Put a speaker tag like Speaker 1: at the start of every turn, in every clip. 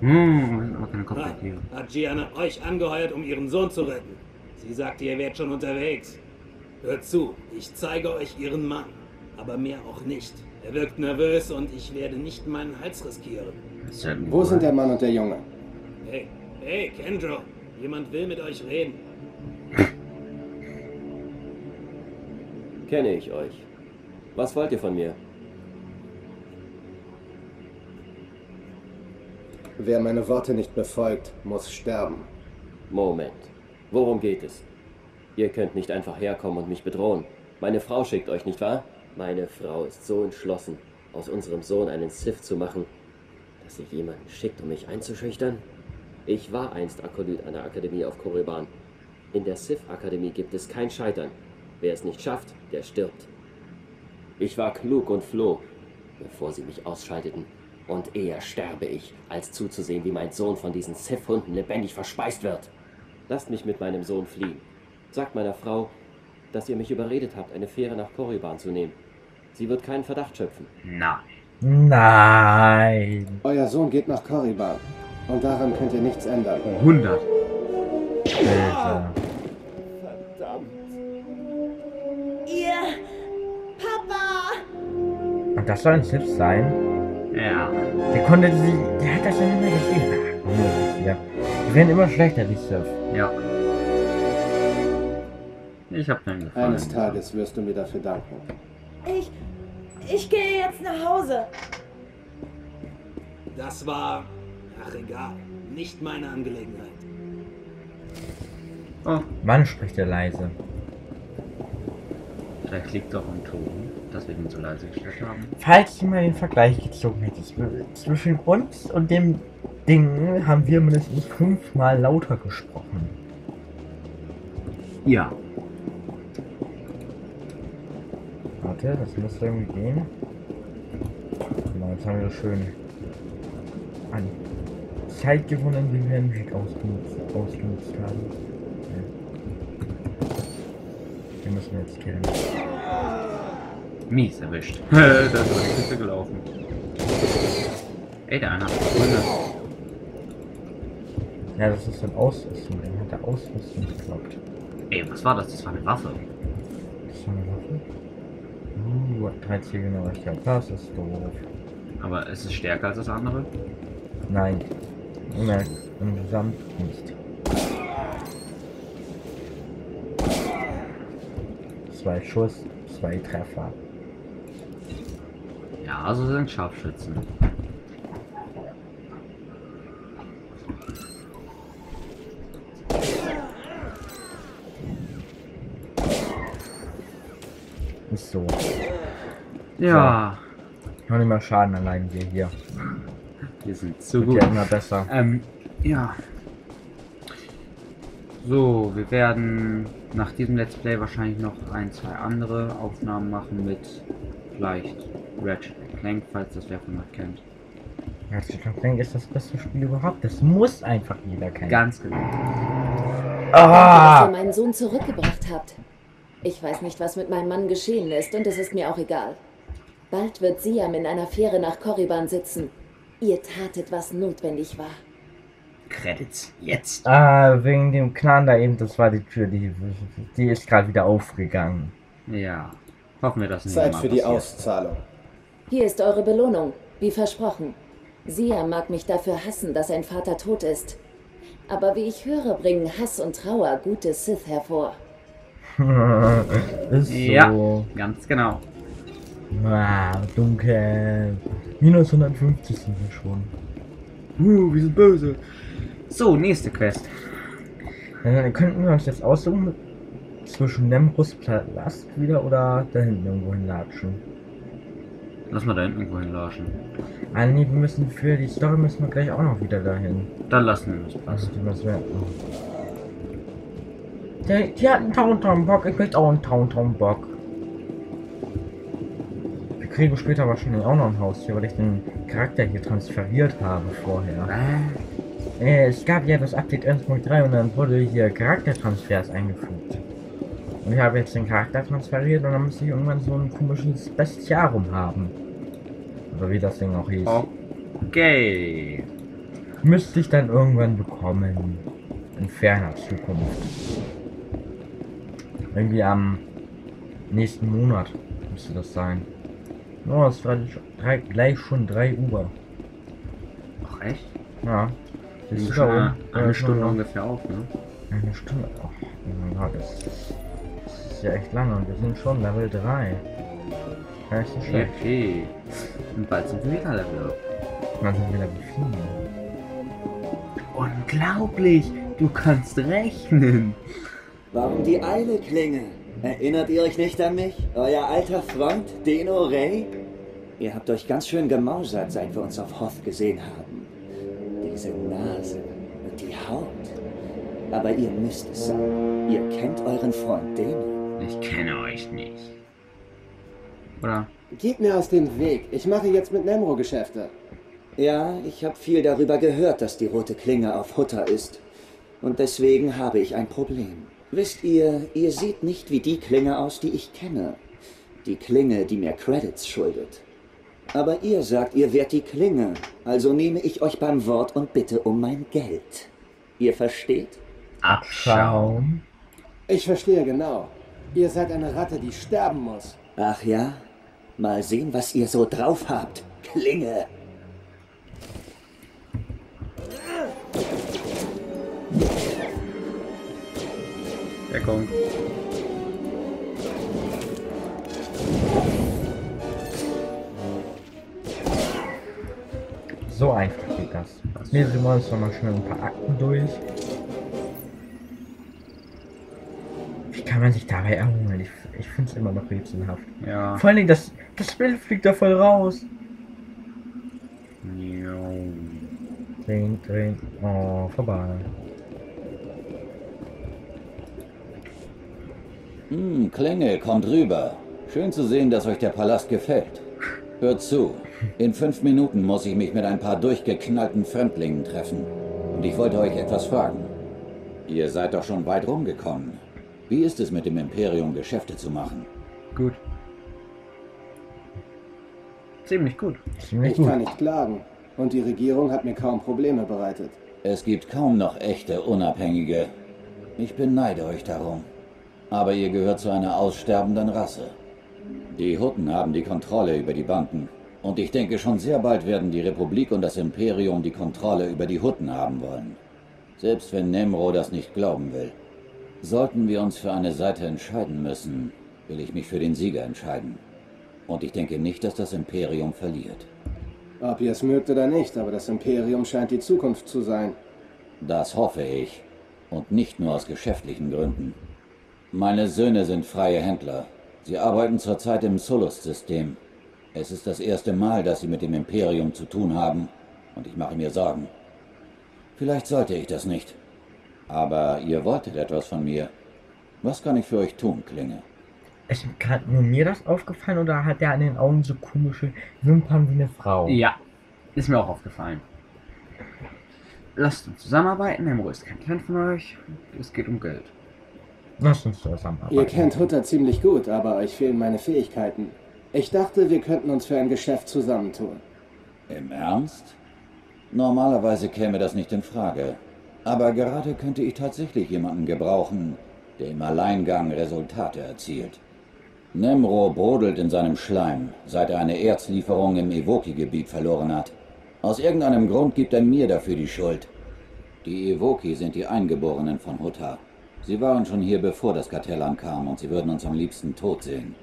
Speaker 1: Hm, aber keine Kopfaktive.
Speaker 2: Hat Gianna euch angeheuert, um ihren Sohn zu retten? Sie sagte, ihr wärt schon unterwegs. Hört zu, ich zeige euch ihren Mann. Aber mehr auch nicht. Er wirkt nervös und ich werde nicht meinen Hals riskieren.
Speaker 3: Wo sind der Mann und der Junge?
Speaker 2: Hey, hey, Kendro, jemand will mit euch reden.
Speaker 4: Kenne ich euch. Was wollt ihr von mir?
Speaker 3: Wer meine Worte nicht befolgt, muss sterben.
Speaker 4: Moment. Worum geht es? Ihr könnt nicht einfach herkommen und mich bedrohen. Meine Frau schickt euch, nicht wahr? Meine Frau ist so entschlossen, aus unserem Sohn einen Sith zu machen, dass sie jemanden schickt, um mich einzuschüchtern? Ich war einst Akolyt an der Akademie auf Korriban. In der Sith-Akademie gibt es kein Scheitern. Wer es nicht schafft, der stirbt. Ich war klug und floh, bevor sie mich ausschalteten. Und eher sterbe ich, als zuzusehen, wie mein Sohn von diesen Sith-Hunden lebendig verspeist wird. Lasst mich mit meinem Sohn fliehen. Sagt meiner Frau, dass ihr mich überredet habt, eine Fähre nach Korriban zu nehmen. Sie wird keinen Verdacht schöpfen.
Speaker 1: Nein.
Speaker 5: Nein.
Speaker 3: Euer Sohn geht nach Korriban. Und daran könnt ihr nichts ändern.
Speaker 1: 100.
Speaker 5: Alter.
Speaker 6: Ihr Papa!
Speaker 5: Und das soll ein Sith sein?
Speaker 1: Ja.
Speaker 5: Der konnte sie. Der hat das ja nicht mehr gesehen. Ach, ja. Die werden immer schlechter, die Sith.
Speaker 1: Ja. Ich hab mir gefallen.
Speaker 3: Eines Tages wirst du mir dafür danken.
Speaker 6: Ich. Ich gehe jetzt nach Hause.
Speaker 2: Das war. Ach, egal. Nicht meine Angelegenheit.
Speaker 1: Oh,
Speaker 5: Mann spricht er leise.
Speaker 1: Vielleicht liegt doch am Ton, dass wir ihn zu leise gestellt haben.
Speaker 5: Falls du mal den Vergleich gezogen hättest, zwischen uns und dem Ding haben wir mindestens fünfmal lauter gesprochen.
Speaker 1: Ja.
Speaker 5: Warte, das muss irgendwie gehen. Genau, jetzt haben wir schön an Zeit gewonnen, die wir nicht ausgenutzt, ausgenutzt haben. Den müssen wir jetzt killen.
Speaker 1: Mies erwischt. da ist über die Küste gelaufen. Ey, der eine hat Gründe.
Speaker 5: Ja, das ist ein Ausrüstung. Den hat der Ausrüstung geklappt.
Speaker 1: Ey, was war das? Das war eine Waffe.
Speaker 5: Das so eine Waffe. Uh, 13 genau. Ich glaube, das ist doof.
Speaker 1: Aber ist es stärker als das andere?
Speaker 5: Nein. Nein, insgesamt nicht. Zwei Schuss, zwei Treffer.
Speaker 1: Ja, also sind Scharfschützen.
Speaker 5: Ist so.
Speaker 1: Ja,
Speaker 5: Noch nicht mal Schaden allein wir hier.
Speaker 1: wir sind zu
Speaker 5: Wird
Speaker 1: gut.
Speaker 5: ja immer besser.
Speaker 1: Ähm, ja. So, wir werden nach diesem Let's Play wahrscheinlich noch ein, zwei andere Aufnahmen machen mit vielleicht Ratchet Clank, falls das wer von euch kennt.
Speaker 5: Ratchet Clank ist das beste Spiel überhaupt. Das muss einfach jeder kennen.
Speaker 1: Ganz genau.
Speaker 6: Dass ihr
Speaker 5: Ah!
Speaker 6: meinen Sohn zurückgebracht habt. Ich weiß nicht, was mit meinem Mann geschehen ist und es ist mir auch egal. Bald wird Siam in einer Fähre nach Korriban sitzen. Ihr tatet, was notwendig war.
Speaker 1: Credits jetzt.
Speaker 5: Ah, wegen dem Knarren da eben, das war die Tür, die, die ist gerade wieder aufgegangen.
Speaker 1: Ja. Hoffen wir, dass nicht
Speaker 3: Zeit
Speaker 1: mal
Speaker 3: für die
Speaker 1: passiert.
Speaker 3: Auszahlung.
Speaker 6: Hier ist eure Belohnung, wie versprochen. Siam mag mich dafür hassen, dass sein Vater tot ist. Aber wie ich höre, bringen Hass und Trauer gute Sith hervor.
Speaker 5: ist
Speaker 1: Ja.
Speaker 5: so.
Speaker 1: Ganz genau.
Speaker 5: Ah, dunkel. Minus 150 sind wir schon.
Speaker 1: Uh, wir sind böse. So, nächste Quest.
Speaker 5: Dann könnten wir uns jetzt aussuchen zwischen Nemrus Palast wieder oder da hinten irgendwo hinlatschen.
Speaker 1: Lass mal da hinten irgendwo hinlauschen.
Speaker 5: Ah nee, wir müssen für die Story müssen wir gleich auch noch wieder dahin.
Speaker 1: Dann lassen wir das
Speaker 5: Also
Speaker 1: passen.
Speaker 5: die müssen wir. Die, die hat einen Tauntaun-Bock, ich möchte auch einen Tauntaun-Bock. Wir kriegen später wahrscheinlich auch noch ein Haus hier, weil ich den Charakter hier transferiert habe vorher.
Speaker 1: Äh,
Speaker 5: Äh, es gab ja das Update 1.3 und dann wurde hier Charaktertransfers eingefügt. Und ich habe jetzt den Charakter transferiert und dann muss ich irgendwann so ein komisches Bestiarum haben. Oder wie das Ding auch hieß.
Speaker 1: okay.
Speaker 5: Müsste ich dann irgendwann bekommen. In ferner Zukunft. Irgendwie am nächsten Monat müsste das sein. Oh, es war drei, gleich schon 3 Uhr.
Speaker 1: Ach echt?
Speaker 5: Ja.
Speaker 1: Ist
Speaker 5: du
Speaker 1: schon eine, Stunde ungefähr auf, ne?
Speaker 5: Eine Stunde. Ach, oh mein Gott, das, das ist ja echt lange und wir sind schon Level 3. Ja, ist nicht schlecht.
Speaker 1: Okay. Und bald sind wir wieder Level up.
Speaker 5: Dann sind wir Level 4.
Speaker 1: Unglaublich! Du kannst rechnen!
Speaker 7: Warum die Eile, Klinge? Erinnert ihr euch nicht an mich? Euer alter Freund, Deno Ray? Ihr habt euch ganz schön gemausert, seit wir uns auf Hoth gesehen haben. Diese Nase und die Haut. Aber ihr müsst es sein. Ihr kennt euren Freund Deno.
Speaker 1: Ich kenne euch nicht. Oder?
Speaker 3: Geht mir aus dem Weg. Ich mache jetzt mit Nemro Geschäfte.
Speaker 7: Ja, ich habe viel darüber gehört, dass die rote Klinge auf Hutter ist. Und deswegen habe ich ein Problem. Wisst ihr, ihr seht nicht wie die Klinge aus, die ich kenne. Die Klinge, die mir Credits schuldet. Aber ihr sagt, ihr wärt die Klinge. Also nehme ich euch beim Wort und bitte um mein Geld. Ihr versteht?
Speaker 5: Abschaum.
Speaker 3: Ich verstehe genau. Ihr seid eine Ratte, die sterben muss.
Speaker 7: Ach ja? Mal sehen, was ihr so drauf habt. Klinge.
Speaker 1: Deckung.
Speaker 5: So einfach geht das. Lesen wir uns nochmal schnell ein paar Akten durch. Wie kann man sich dabei erholen? Ich, ich finde es immer noch rätselhaft.
Speaker 1: Ja.
Speaker 5: Vor allen Dingen, das, das Bild fliegt da voll raus.
Speaker 1: Jo.
Speaker 5: Drehen, drehen. Oh, vorbei.
Speaker 8: Hm, Klänge, kommt rüber. Schön zu sehen, dass euch der Palast gefällt. Hört zu. In fünf Minuten muss ich mich mit ein paar durchgeknallten Fremdlingen treffen. Und ich wollte euch etwas fragen. Ihr seid doch schon weit rumgekommen. Wie ist es mit dem Imperium, Geschäfte zu machen?
Speaker 1: Gut. Ziemlich gut.
Speaker 5: Ziemlich
Speaker 3: Ich
Speaker 5: gut.
Speaker 3: kann nicht klagen. Und die Regierung hat mir kaum Probleme bereitet.
Speaker 8: Es gibt kaum noch echte Unabhängige. Ich beneide euch darum. Aber ihr gehört zu einer aussterbenden Rasse. Die Hutten haben die Kontrolle über die Banden. Und ich denke, schon sehr bald werden die Republik und das Imperium die Kontrolle über die Hutten haben wollen. Selbst wenn Nemro das nicht glauben will. Sollten wir uns für eine Seite entscheiden müssen, will ich mich für den Sieger entscheiden. Und ich denke nicht, dass das Imperium verliert.
Speaker 3: Ob ihr es mögt oder nicht, aber das Imperium scheint die Zukunft zu sein.
Speaker 8: Das hoffe ich. Und nicht nur aus geschäftlichen Gründen. Meine Söhne sind freie Händler. Sie arbeiten zurzeit im Solus-System. Es ist das erste Mal, dass sie mit dem Imperium zu tun haben. Und ich mache mir Sorgen. Vielleicht sollte ich das nicht. Aber ihr wolltet etwas von mir. Was kann ich für euch tun, Klinge?
Speaker 5: Ist gerade nur mir das aufgefallen oder hat der an den Augen so komische Wimpern wie eine Frau?
Speaker 1: Ja. Ist mir auch aufgefallen. Lasst uns zusammenarbeiten. Nemro ist kein Fan von euch. Es geht um Geld.
Speaker 5: Lass uns zusammenarbeiten.
Speaker 3: Ihr kennt Hutter ziemlich gut, aber euch fehlen meine Fähigkeiten. Ich dachte, wir könnten uns für ein Geschäft zusammentun.
Speaker 8: Im Ernst? Normalerweise käme das nicht in Frage. Aber gerade könnte ich tatsächlich jemanden gebrauchen, der im Alleingang Resultate erzielt. Nemro brodelt in seinem Schleim, seit er eine Erzlieferung im Evoki-Gebiet verloren hat. Aus irgendeinem Grund gibt er mir dafür die Schuld. Die Evoki sind die Eingeborenen von Hutta. Sie waren schon hier, bevor das Kartell ankam, und sie würden uns am liebsten tot sehen.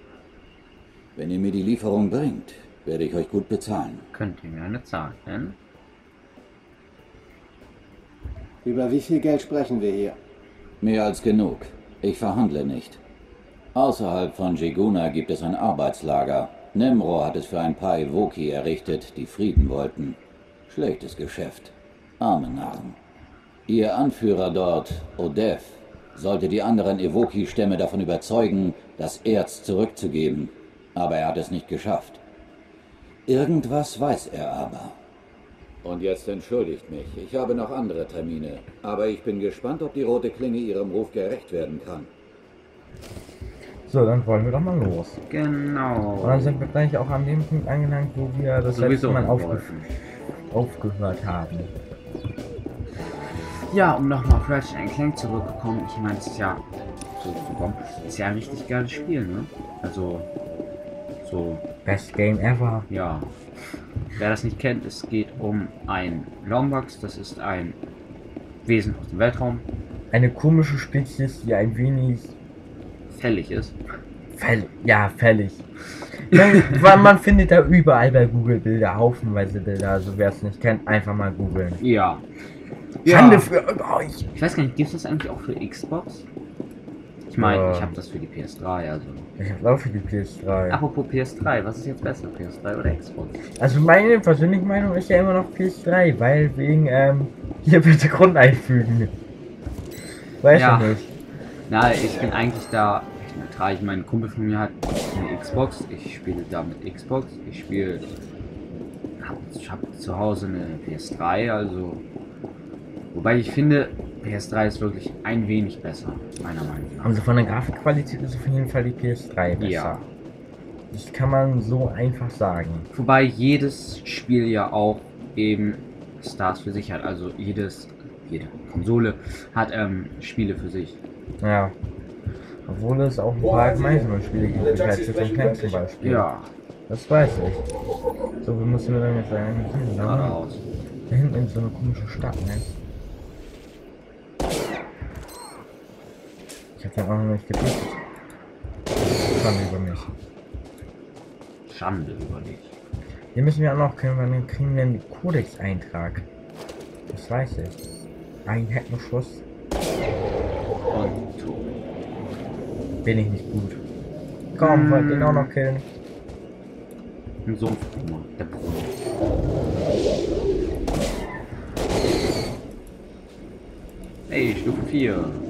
Speaker 8: Wenn ihr mir die Lieferung bringt, werde ich euch gut bezahlen.
Speaker 1: Könnt ihr mir eine Zahl nennen?
Speaker 3: Über wie viel Geld sprechen wir hier?
Speaker 8: Mehr als genug. Ich verhandle nicht. Außerhalb von Jeguna gibt es ein Arbeitslager. Nemro hat es für ein paar Evoki errichtet, die Frieden wollten. Schlechtes Geschäft. Arme Narren. Ihr Anführer dort, Odev, sollte die anderen Evoki-Stämme davon überzeugen, das Erz zurückzugeben. Aber er hat es nicht geschafft. Irgendwas weiß er aber. Und jetzt entschuldigt mich. Ich habe noch andere Termine. Aber ich bin gespannt, ob die rote Klinge ihrem Ruf gerecht werden kann.
Speaker 5: So, dann wollen wir doch mal los.
Speaker 1: Genau.
Speaker 5: Und dann sind wir gleich auch an dem Punkt angelangt, wo wir das letzte
Speaker 1: Sowieso
Speaker 5: Mal
Speaker 1: hin
Speaker 5: aufge aufgehört haben.
Speaker 1: Ja, um nochmal Ratchet Clank zurückzukommen, ich meine, es ist ja zurückzukommen, ist ja ein richtig geiles Spiel, ne? Also, so,
Speaker 5: Best Game ever.
Speaker 1: ja. Wer das nicht kennt, es geht um ein Lombax, das ist ein Wesen aus dem Weltraum,
Speaker 5: Eine komische Spezies, die ein wenig
Speaker 1: fällig ist.
Speaker 5: fällig, ja, fällig. Man, man- man findet da überall bei Google Bilder, haufenweise Bilder. Also wer es nicht kennt, einfach mal googeln.
Speaker 1: Ja.
Speaker 5: Schande
Speaker 1: Ja.
Speaker 5: für euch!
Speaker 1: Ich weiß gar nicht, gibt es das eigentlich auch für Xbox? Ich meine,
Speaker 5: Ja.
Speaker 1: ich habe das für die PS3, also.
Speaker 5: Ich hab's auch für die PS3.
Speaker 1: Apropos PS3, was ist jetzt besser, PS3 oder Xbox?
Speaker 5: Also meine persönliche Meinung ist ja immer noch PS3, weil wegen, ähm, hier bitte Grund einfügen. Weiß
Speaker 1: Ja.
Speaker 5: ich nicht.
Speaker 1: Na, ich bin eigentlich da recht neutral. Ich meine, ein Kumpel von mir hat eine Xbox, ich spiele da mit Xbox, ich spiele. Ich habe zu Hause eine PS3, also. Wobei ich finde, PS3 ist wirklich ein wenig besser, meiner Meinung nach.
Speaker 5: Also von der Grafikqualität ist auf jeden Fall die PS3 besser.
Speaker 1: Ja.
Speaker 5: Das kann man so einfach sagen.
Speaker 1: Wobei jedes Spiel ja auch eben Stars für sich hat. Also jedes, jede Konsole hat ähm, Spiele für sich.
Speaker 5: Ja. Obwohl es auch ein paar gemeinsame Spiele gibt, wie und Clank zum Beispiel.
Speaker 1: Ja,
Speaker 5: Das weiß ich. So, wir müssen wir dann jetzt eigentlich hin, ne?
Speaker 1: geradeaus.
Speaker 5: Da hinten in so eine komische Stadt, ne? Ich hab dann auch noch nicht getötet. Schande über mich.
Speaker 1: Schande über dich.
Speaker 5: Hier müssen wir auch noch, können wir dann kriegen wir einen Codex-Eintrag. Das weiß ich. Ein Heckenschuss
Speaker 1: Und
Speaker 5: bin ich nicht gut. Komm, wollt den auch noch killen.
Speaker 1: Ein Sumpfbrumme. Der Brumme. Hey, Stufe 4.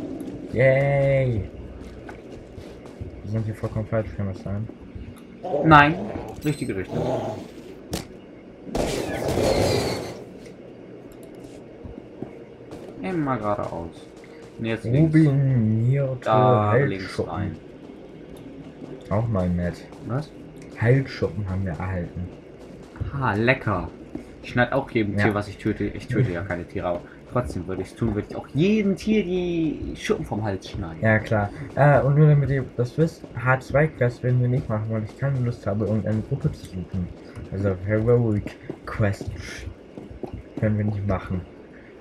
Speaker 5: Yay! Wir sind hier vollkommen falsch, kann das sein?
Speaker 1: Nein, richtige Richtung. Immer geradeaus. Und jetzt.
Speaker 5: Rubinierte
Speaker 1: Da
Speaker 5: Heilschuppen.
Speaker 1: rein.
Speaker 5: Auch mal nett.
Speaker 1: Was?
Speaker 5: Heilschuppen haben wir erhalten.
Speaker 1: Ha, lecker. Ich schneide auch jedem
Speaker 5: Ja.
Speaker 1: Tier, was ich töte. Ich töte ja keine Tiere, aber trotzdem würde ich es tun, würde ich auch jedem Tier die Schuppen vom Hals schneiden.
Speaker 5: Ja, klar. Äh, und nur damit ihr das wisst, H2-Quest werden wir nicht machen, weil ich keine Lust habe, irgendeine Gruppe zu suchen. Also Heroic Quest können wir nicht machen.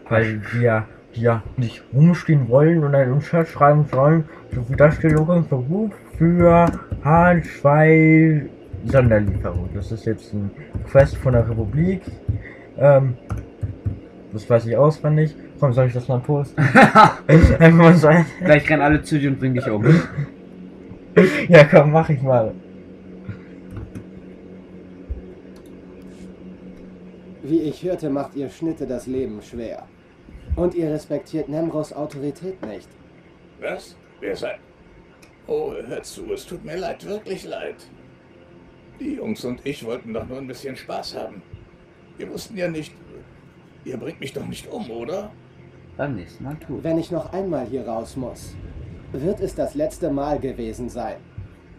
Speaker 5: Weil wir ja nicht rumstehen wollen und einen Chat schreiben sollen, so wie das steht übrigens Beruf für H2 Sonderlieferung. Das ist jetzt ein Quest von der Republik. Ähm, das weiß ich auswendig. Komm, soll ich das mal posten? Einfach mal so ein
Speaker 1: Gleich rennen alle zu dir und bringen dich um.
Speaker 5: Ja, komm, mach ich mal.
Speaker 3: Wie ich hörte, macht ihr Schnitte das Leben schwer. Und ihr respektiert Nemros Autorität nicht.
Speaker 9: Was? Wer seid? Oh, hör zu, es tut mir leid, wirklich leid. Die Jungs und ich wollten doch nur ein bisschen Spaß haben. Wir wussten ja nicht. Ihr bringt mich doch nicht um, oder?
Speaker 1: Beim nächsten Mal tut.
Speaker 3: Wenn ich noch einmal hier raus muss, wird es das letzte Mal gewesen sein.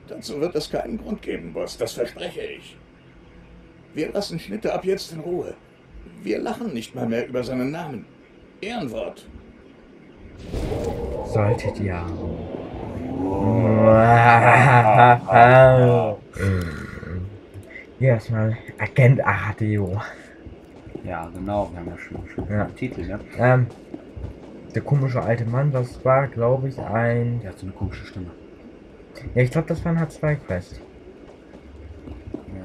Speaker 9: Dazu wird es keinen Grund geben, Boss, das verspreche ich. Wir lassen Schnitte ab jetzt in Ruhe. Wir lachen nicht mal mehr über seinen Namen. Ehrenwort.
Speaker 5: Solltet ihr. erstmal Agent Aradeo.
Speaker 1: Ja, genau, wir haben ja schon, schon
Speaker 5: Ja.
Speaker 1: einen Titel, ne?
Speaker 5: Ähm, der komische alte Mann, das war, glaube ich, ein.
Speaker 1: Der hat so eine komische Stimme.
Speaker 5: Ja, ich glaube, das war ein H2-Quest.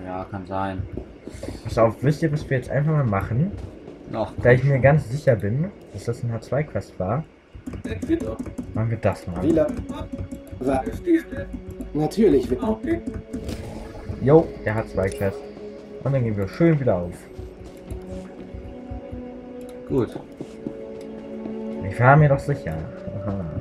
Speaker 1: Ja, kann sein.
Speaker 5: Pass auf, wisst ihr, was wir jetzt einfach mal machen?
Speaker 1: Ach,
Speaker 5: Da ich mir ganz sicher bin, dass das ein H2-Quest war, machen wir das mal.
Speaker 3: Wieler. Wa Natürlich.
Speaker 5: Jo, der H2-Quest. Und dann gehen wir schön wieder auf.
Speaker 1: Gut.
Speaker 5: Ich war mir doch sicher. Aha.